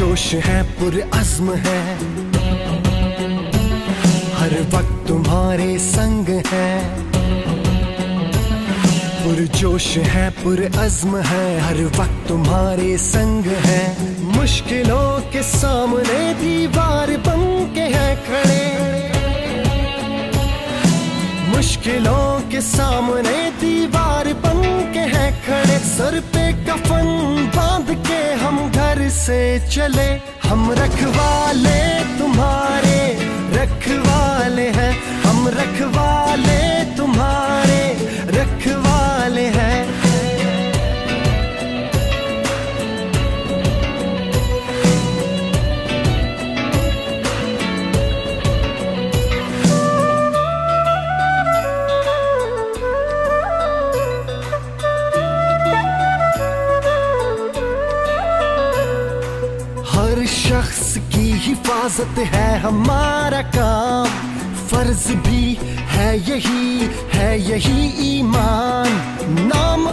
जोश है, पुर अज़्म है। हर वक्त तुम्हारे संग है। पुरजोश है, पुर अज़्म है, हर वक्त तुम्हारे संग है। मुश्किलों के सामने दीवार बन के है खड़े। मुश्किलों के सामने दीवार से चले हम रखवाले तुम्हारे रखवाले हैं हम रखवाले तुम्हारे। शख्स की हिफाजत है हमारा काम। फ़र्ज़ भी है यही है यही ईमान। नाम